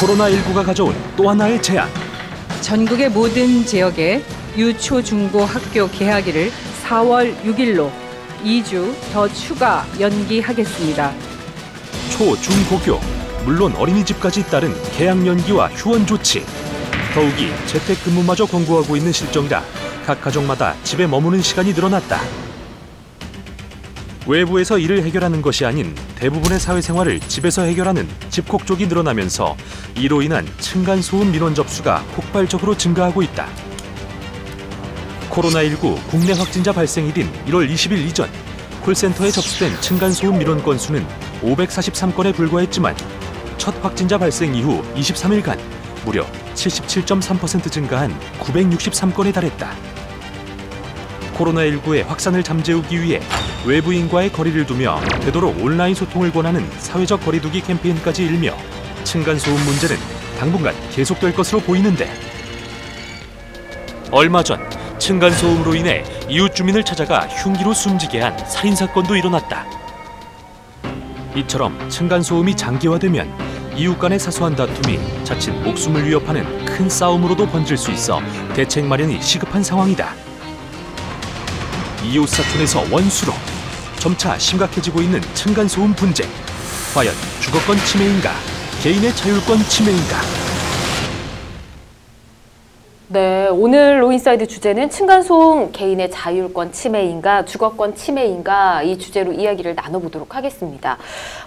코로나19가 가져온 또 하나의 재앙. 전국의 모든 지역에 유초 중고 학교 개학일을 4월 6일로 2주 더 추가 연기하겠습니다. 초, 중, 고교, 물론 어린이집까지 따른 개학 연기와 휴원 조치. 더욱이 재택근무마저 권고하고 있는 실정이라 각 가족마다 집에 머무는 시간이 늘어났다. 외부에서 일을 해결하는 것이 아닌 대부분의 사회생활을 집에서 해결하는 집콕 쪽이 늘어나면서 이로 인한 층간소음 민원 접수가 폭발적으로 증가하고 있다. 코로나19 국내 확진자 발생일인 1월 20일 이전 콜센터에 접수된 층간소음 민원 건수는 543건에 불과했지만 첫 확진자 발생 이후 23일간 무려 77.3% 증가한 963건에 달했다. 코로나19의 확산을 잠재우기 위해 외부인과의 거리를 두며 되도록 온라인 소통을 권하는 사회적 거리두기 캠페인까지 일며 층간소음 문제는 당분간 계속될 것으로 보이는데 얼마 전 층간소음으로 인해 이웃 주민을 찾아가 흉기로 숨지게 한 살인 사건도 일어났다. 이처럼 층간소음이 장기화되면 이웃 간의 사소한 다툼이 자칫 목숨을 위협하는 큰 싸움으로도 번질 수 있어 대책 마련이 시급한 상황이다. 이웃 사촌에서 원수로 점차 심각해지고 있는 층간소음 분쟁. 과연 주거권 침해인가? 개인의 자율권 침해인가? 네, 오늘 로인사이드 주제는 층간소음 개인의 자율권 침해인가 주거권 침해인가 이 주제로 이야기를 나눠보도록 하겠습니다.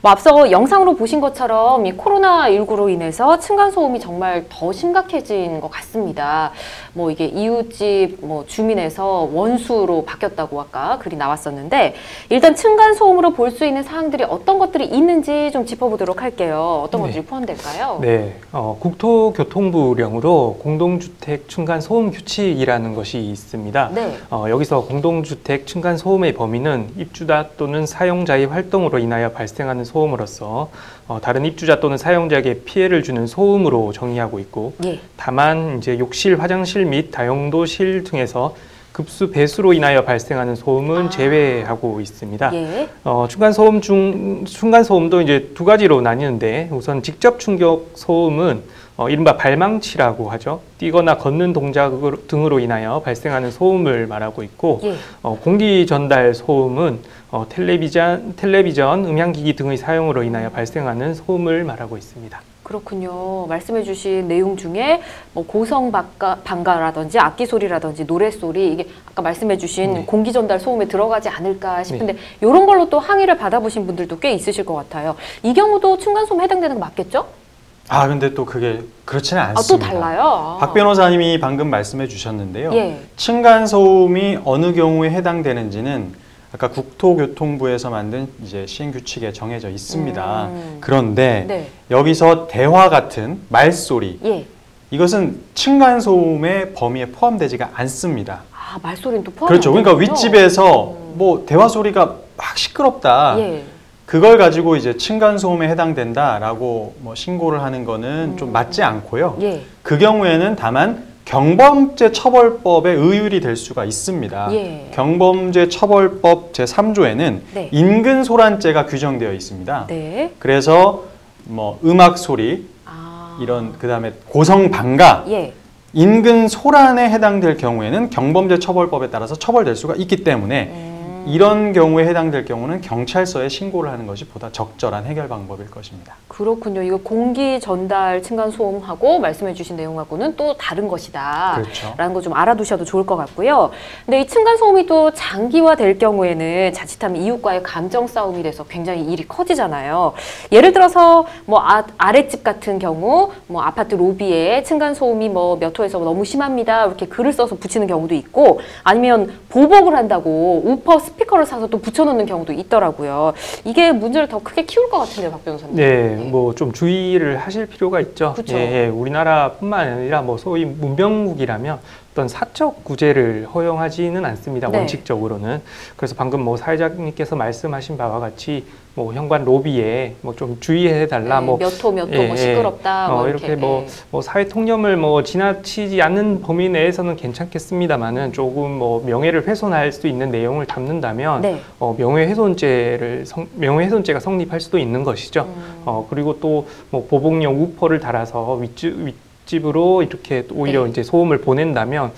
뭐 앞서 영상으로 보신 것처럼 이 코로나19로 인해서 층간소음이 정말 더 심각해진 것 같습니다. 뭐 이게 이웃집 뭐 주민에서 원수로 바뀌었다고 아까 글이 나왔었는데 일단 층간소음으로 볼 수 있는 사항들이 어떤 것들이 있는지 좀 짚어보도록 할게요. 어떤 네. 것들이 포함될까요? 네, 어, 국토교통부령으로 공동주택 층간 소음 규칙이라는 것이 있습니다. 네. 어, 여기서 공동주택 층간 소음의 범위는 입주자 또는 사용자의 활동으로 인하여 발생하는 소음으로서 어, 다른 입주자 또는 사용자에게 피해를 주는 소음으로 정의하고 있고 예. 다만 이제 욕실, 화장실 및 다용도실 등에서 급수 배수로 인하여 발생하는 소음은 아. 제외하고 있습니다. 예. 어, 중간 소음 중 중간 소음도 이제 두 가지로 나뉘는데 우선 직접 충격 소음은 어, 이른바 발망치라고 하죠. 뛰거나 걷는 동작 등으로 인하여 발생하는 소음을 말하고 있고 예. 어, 공기 전달 소음은 어, 텔레비전, 텔레비전, 음향기기 등의 사용으로 인하여 발생하는 소음을 말하고 있습니다. 그렇군요. 말씀해주신 내용 중에 뭐 고성 방가, 방가라든지 악기 소리라든지 노래 소리 이게 아까 말씀해주신 네. 공기 전달 소음에 들어가지 않을까 싶은데 이런 걸로 또 항의를 받아보신 분들도 꽤 있으실 것 같아요. 이 경우도 층간 소음 해당되는 거 맞겠죠? 아 근데 또 그게 그렇지는 아또 않습니다. 달라요. 박 변호사님이 방금 말씀해 주셨는데요. 예. 층간 소음이 어느 경우에 해당되는지는 아까 국토교통부에서 만든 이제 시행 규칙에 정해져 있습니다. 음. 그런데 네. 여기서 대화 같은 말소리 예. 이것은 층간 소음의 범위에 포함되지가 않습니다. 아 말소리는 또 포함. 그렇죠. 그러니까 윗집에서 뭐 대화 소리가 막 시끄럽다. 예. 그걸 가지고 이제 층간 소음에 해당된다라고 뭐 신고를 하는 거는 좀 맞지 않고요. 예. 그 경우에는 다만 경범죄 처벌법에 의율이 될 수가 있습니다. 예. 경범죄 처벌법 제3조에는 네. 인근 소란죄가 규정되어 있습니다. 네. 그래서 뭐 음악 소리 아. 이런 그다음에 고성 방가 예. 인근 소란에 해당될 경우에는 경범죄 처벌법에 따라서 처벌될 수가 있기 때문에 음. 이런 경우에 해당될 경우는 경찰서에 신고를 하는 것이 보다 적절한 해결 방법일 것입니다. 그렇군요. 이거 공기 전달 층간 소음하고 말씀해 주신 내용하고는 또 다른 것이다. 그렇죠. 라는 거 좀 알아두셔도 좋을 것 같고요. 근데 이 층간 소음이 또 장기화될 경우에는 자칫하면 이웃과의 감정 싸움이 돼서 굉장히 일이 커지잖아요. 예를 들어서 뭐 아, 아랫집 같은 경우 뭐 아파트 로비에 층간 소음이 뭐 몇 호에서 너무 심합니다. 이렇게 글을 써서 붙이는 경우도 있고 아니면 보복을 한다고 우퍼 스 피커를 사서 또 붙여놓는 경우도 있더라고요. 이게 문제를 더 크게 키울 것 같은데요, 박 변호사님. 네, 뭐좀 주의를 하실 필요가 있죠. 그쵸. 예, 예, 우리나라뿐만 아니라 뭐 소위 문명국이라면 어떤 사적 구제를 허용하지는 않습니다. 네. 원칙적으로는. 그래서 방금 뭐 사회자님께서 말씀하신 바와 같이 뭐 현관 로비에 뭐 좀 주의해 달라 네, 뭐몇호몇호 예, 뭐 예. 시끄럽다 어, 뭐 이렇게 뭐, 뭐 사회 통념을 뭐 지나치지 않는 범위 내에서는 괜찮겠습니다만은 조금 뭐 명예를 훼손할 수 있는 내용을 담는다면 네. 어, 명예훼손죄를 성, 명예훼손죄가 성립할 수도 있는 것이죠. 음. 어, 그리고 또 뭐 보복용 우퍼를 달아서 윗집, 윗 집으로 이렇게 또 오히려 네. 이제 소음을 보낸다면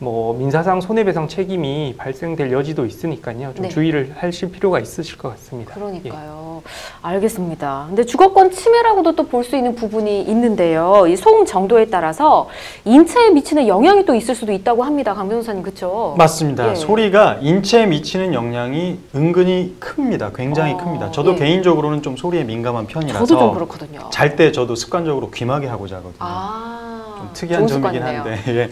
뭐 민사상 손해배상 책임이 발생될 여지도 있으니까요. 좀 네. 주의를 하실 필요가 있으실 것 같습니다. 예. 그러니까요. 알겠습니다. 근데 주거권 침해라고도 또 볼 수 있는 부분이 있는데요. 이 소음 정도에 따라서 인체에 미치는 영향이 또 있을 수도 있다고 합니다. 강 변호사님, 그렇죠? 맞습니다. 예. 소리가 인체에 미치는 영향이 은근히 큽니다. 굉장히 어, 큽니다. 저도 예. 개인적으로는 좀 소리에 민감한 편이라서 저도 좀 그렇거든요. 잘 때 저도 습관적으로 귀마개 하고 자거든요. 아, 좀 특이한 점이긴. 한데 예.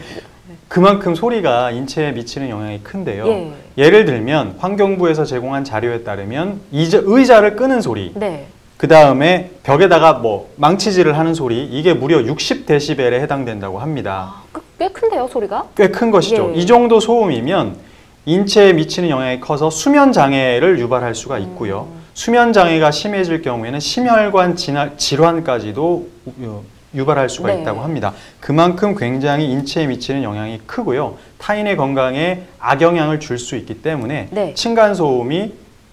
그만큼 소리가 인체에 미치는 영향이 큰데요. 예. 예를 들면 환경부에서 제공한 자료에 따르면 이자, 의자를 끄는 소리, 네. 그 다음에 벽에다가 뭐 망치질을 하는 소리 이게 무려 60데시벨에 해당된다고 합니다. 아, 꽤- 꽤 큰데요, 소리가? 꽤 큰 것이죠. 예. 이 정도 소음이면 인체에 미치는 영향이 커서 수면 장애를 유발할 수가 있고요. 음. 수면 장애가 심해질 경우에는 심혈관 진화- 질환까지도 유- 유발할 수가 네. 있다고 합니다. 그만큼 굉장히 인체에 미치는 영향이 크고요. 타인의 건강에 악영향을 줄 수 있기 때문에 네. 층간 소음이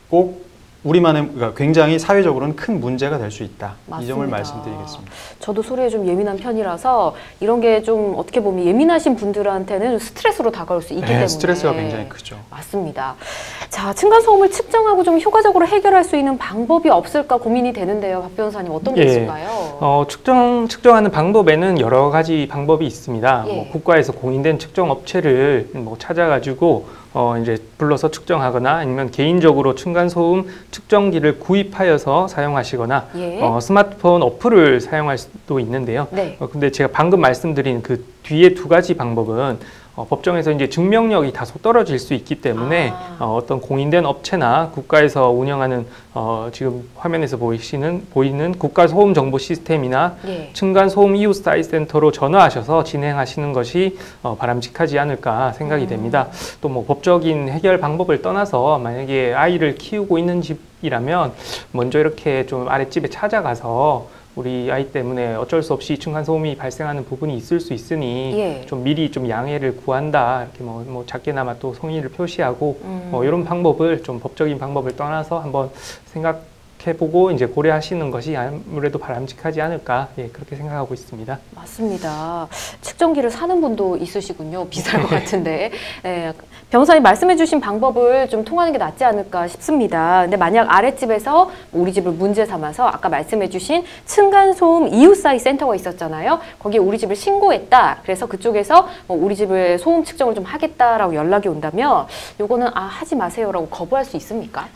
꼭 우리만의 그러니까 굉장히 사회적으로는 큰 문제가 될 수 있다. 이 점을 맞습니다. 말씀드리겠습니다. 저도 소리에 좀 예민한 편이라서 이런 게 좀 어떻게 보면 예민하신 분들한테는 좀 스트레스로 다가올 수 있기 네, 때문에 스트레스가 굉장히 크죠. 맞습니다. 자, 층간소음을 측정하고 좀 효과적으로 해결할 수 있는 방법이 없을까 고민이 되는데요. 박 변호사님 어떤 게 예. 있을까요? 어, 측정, 측정하는 방법에는 여러 가지 방법이 있습니다. 예. 뭐 국가에서 공인된 측정 업체를 뭐 찾아가지고 어, 이제 불러서 측정하거나 아니면 개인적으로 층간소음 측정기를 구입하여서 사용하시거나 예. 어, 스마트폰 어플을 사용할 수도 있는데요. 네. 어, 근데 제가 방금 말씀드린 그 뒤에 두 가지 방법은 어, 법정에서 이제 증명력이 다소 떨어질 수 있기 때문에 아. 어, 어떤 공인된 업체나 국가에서 운영하는 어, 지금 화면에서 보이시는 보이는 국가 소음 정보 시스템이나 예. 층간 소음 이웃 사이 센터로 전화하셔서 진행하시는 것이 어, 바람직하지 않을까 생각이 음. 됩니다. 또 뭐 법적인 해결 방법을 떠나서 만약에 아이를 키우고 있는 집이라면 먼저 이렇게 좀 아랫집에 찾아가서 우리 아이 때문에 어쩔 수 없이 층간 소음이 발생하는 부분이 있을 수 있으니 예. 좀 미리 좀 양해를 구한다 이렇게 뭐, 뭐 작게나마 또 성의를 표시하고 음. 뭐 이런 방법을 좀 법적인 방법을 떠나서 한번 생각해보고 이제 고려하시는 것이 아무래도 바람직하지 않을까 예, 그렇게 생각하고 있습니다. 맞습니다. 측정기를 사는 분도 있으시군요. 비쌀 것 같은데. 예, 변호사님 말씀해주신 방법을 좀 통하는 게 낫지 않을까 싶습니다. 근데 만약 아랫집에서 우리 집을 문제 삼아서 아까 말씀해주신 층간소음 이웃사이 센터가 있었잖아요. 거기에 우리 집을 신고했다. 그래서 그쪽에서 뭐 우리 집을 소음 측정을 좀 하겠다라고 연락이 온다면 요거는 아 하지 마세요라고 거부할 수 있습니까?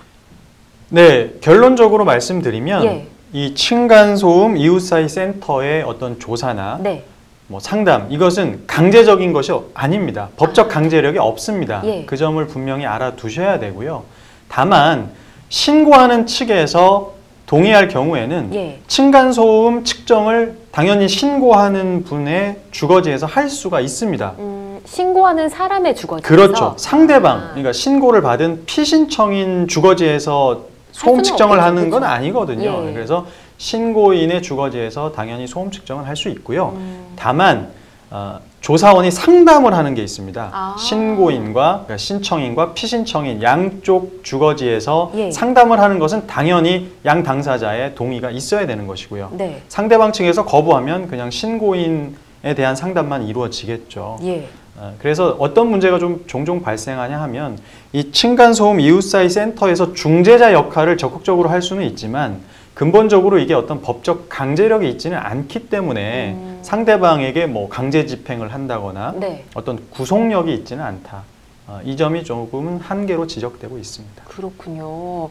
네, 결론적으로 말씀드리면 예. 이 층간소음 이웃사이 센터의 어떤 조사나 네. 뭐 상담 이것은 강제적인 것이 아닙니다. 법적 강제력이 없습니다. 예. 그 점을 분명히 알아두셔야 되고요. 다만 신고하는 측에서 동의할 경우에는 예. 층간소음 측정을 당연히 신고하는 분의 주거지에서 할 수가 있습니다. 음, 신고하는 사람의 주거지에서 그렇죠. 상대방, 아. 그러니까 신고를 받은 피신청인 주거지에서 소음 측정을 없겠죠. 하는 건 그렇죠. 아니거든요. 예. 그래서 신고인의 주거지에서 당연히 소음 측정을 할 수 있고요. 음. 다만 어, 조사원이 상담을 하는 게 있습니다. 아. 신고인과 그러니까 신청인과 피신청인 양쪽 주거지에서 예. 상담을 하는 것은 당연히 양 당사자의 동의가 있어야 되는 것이고요. 네. 상대방 측에서 거부하면 그냥 신고인에 대한 상담만 이루어지겠죠. 예. 어, 그래서 어떤 문제가 좀 종종 발생하냐 하면 이 층간소음 이웃사이 센터에서 중재자 역할을 적극적으로 할 수는 있지만 근본적으로 이게 어떤 법적 강제력이 있지는 않기 때문에 음. 상대방에게 뭐 강제 집행을 한다거나 네. 어떤 구속력이 있지는 않다. 어, 이 점이 조금은 한계로 지적되고 있습니다. 그렇군요.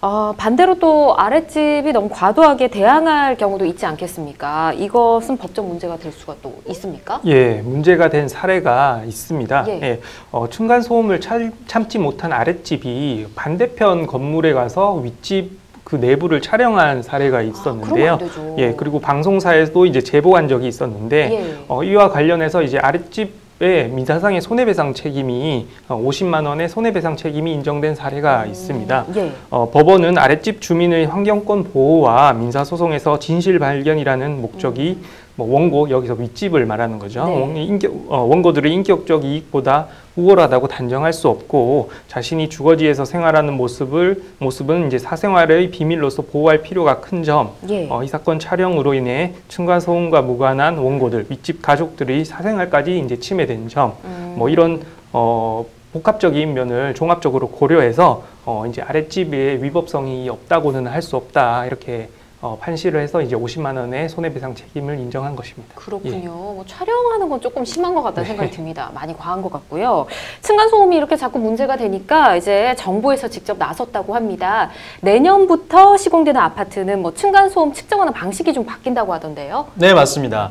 아, 반대로 또 아랫집이 너무 과도하게 대항할 경우도 있지 않겠습니까? 이것은 법적 문제가 될 수가 또 있습니까? 예, 문제가 된 사례가 있습니다. 예. 예. 어, 층간 소음을 참, 참지 못한 아랫집이 반대편 건물에 가서 윗집 그 내부를 촬영한 사례가 아, 있었는데요. 되죠. 예, 그리고 방송사에도 이제 제보한 적이 있었는데 예. 어, 이와 관련해서 이제 아랫집 집에 민사상의 손해배상 책임이 어, 50만 원의 손해배상 책임이 인정된 사례가 있습니다. 예. 어, 법원은 아랫집 주민의 환경권 보호와 민사소송에서 진실 발견이라는 목적이 뭐 원고 여기서 윗집을 말하는 거죠. 네. 원, 인격, 어, 원고들의 인격적 이익보다 우월하다고 단정할 수 없고 자신이 주거지에서 생활하는 모습을 모습은 이제 사생활의 비밀로서 보호할 필요가 큰 점. 예. 어, 이 사건 촬영으로 인해 층간 소음과 무관한 원고들, 윗집 가족들의 사생활까지 이제 침해된 점. 음. 뭐 이런 어, 복합적인 면을 종합적으로 고려해서 어, 이제 아랫집에 위법성이 없다고는 할 수 없다 이렇게 어, 판시를 해서 이제 50만 원의 손해배상 책임을 인정한 것입니다. 그렇군요. 예. 뭐 촬영하는 건 조금 심한 것 같다는 네. 생각이 듭니다. 많이 과한 것 같고요. 층간 소음이 이렇게 자꾸 문제가 되니까 이제 정부에서 직접 나섰다고 합니다. 내년부터 시공되는 아파트는 뭐 층간 소음 측정하는 방식이 좀 바뀐다고 하던데요. 네, 맞습니다.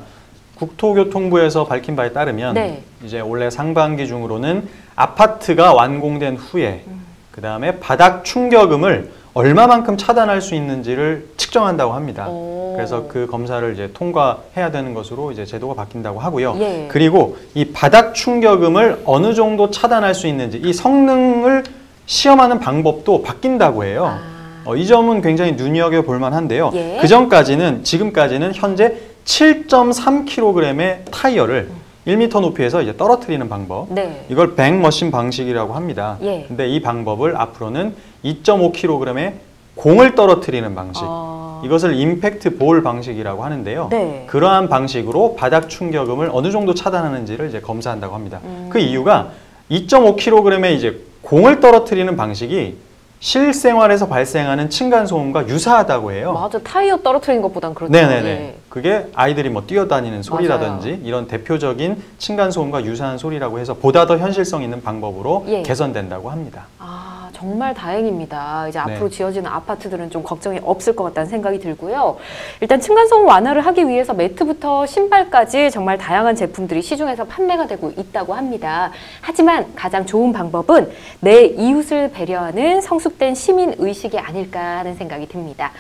국토교통부에서 밝힌 바에 따르면 네. 이제 올해 상반기 중으로는 아파트가 완공된 후에 그 다음에 바닥 충격음을 얼마만큼 차단할 수 있는지를 측정한다고 합니다. 오. 그래서 그 검사를 이제 통과해야 되는 것으로 이제 제도가 바뀐다고 하고요. 예. 그리고 이 바닥 충격음을 어느 정도 차단할 수 있는지 이 성능을 시험하는 방법도 바뀐다고 해요. 아. 어, 이 점은 굉장히 눈여겨 볼 만한데요. 예. 그 전까지는 지금까지는 현재 7.3kg의 타이어를 1m 높이에서 이제 떨어뜨리는 방법. 네. 이걸 뱅머신 방식이라고 합니다. 예. 근데 이 방법을 앞으로는 2.5kg의 공을 떨어뜨리는 방식. 아. 이것을 임팩트 볼 방식이라고 하는데요. 네. 그러한 방식으로 바닥 충격음을 어느 정도 차단하는지를 이제 검사한다고 합니다. 음. 그 이유가 2.5kg의 이제 공을 떨어뜨리는 방식이 실생활에서 발생하는 층간 소음과 유사하다고 해요. 맞아. 타이어 떨어뜨리는 것보단 그렇죠. 네네네. 예. 그게 아이들이 뭐 뛰어다니는 소리라든지 이런 대표적인 층간 소음과 유사한 소리라고 해서 보다 더 현실성 있는 방법으로 예. 개선된다고 합니다. 아, 정말 다행입니다. 이제 네. 앞으로 지어지는 아파트들은 좀 걱정이 없을 것 같다는 생각이 들고요. 일단 층간소음 완화를 하기 위해서 매트부터 신발까지 정말 다양한 제품들이 시중에서 판매가 되고 있다고 합니다. 하지만 가장 좋은 방법은 내 이웃을 배려하는 성숙된 시민 의식이 아닐까 하는 생각이 듭니다.